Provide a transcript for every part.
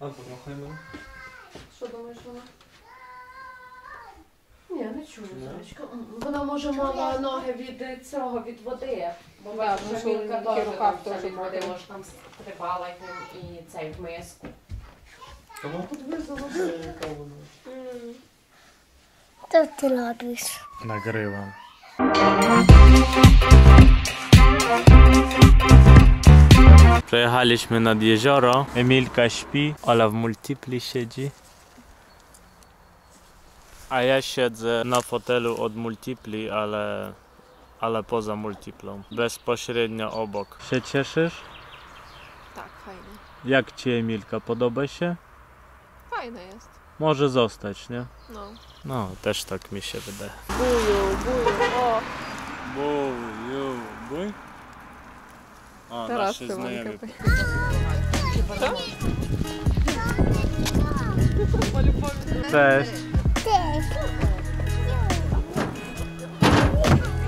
А, понюхай мене. Що думаєш вона? Ні, не чую. М, Вона може мала ноги від цього, від води. Бо Да, тому що теж теж від води, може там стрибала і, і цей в миску. Тому тут визову, яка вона. Co ty robisz? Nagrywam. Przejechaliśmy nad jezioro. Emilka śpi, Ola w multipli siedzi. A ja siedzę na fotelu od multipli, ale, ale poza multiplą. Bezpośrednio obok. Się cieszysz? Tak, fajnie. Jak ci Emilka? Podoba się? Fajne jest. Może zostać, nie? No. No, też tak mi się wydaje. Buju, buju, o. Buju, buj. O, Teraz nasze Symonka. znajomi. Cześć.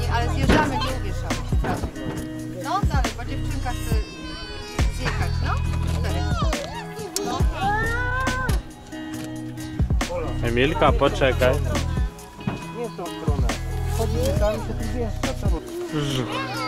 Nie, ale zjeżdżamy, nie się. Prawie. No dalej, bo dziewczynka chce zjechać, no? Cztery. Emilka, poczekaj. Nie w tą stronę. Się tam się tu wjeżdża. Czemu?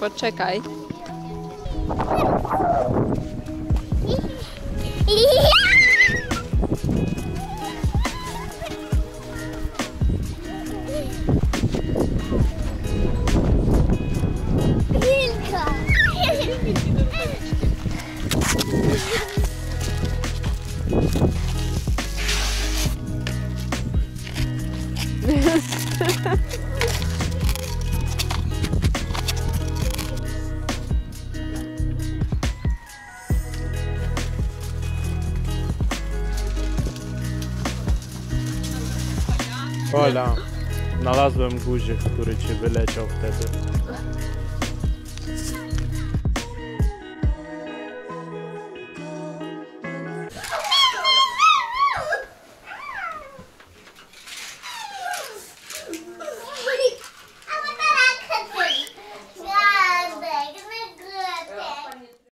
Poczekaj. Ola, znalazłem guzik, który ci wyleciał wtedy.